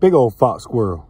Big old fox squirrel.